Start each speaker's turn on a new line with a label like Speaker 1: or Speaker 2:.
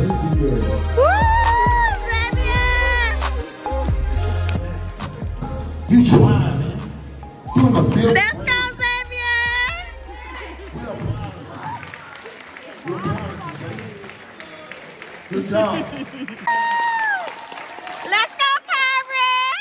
Speaker 1: You trying, man. You in the building. Let's go,
Speaker 2: Xavier.
Speaker 1: Good job.
Speaker 2: Let's go, Kyrie.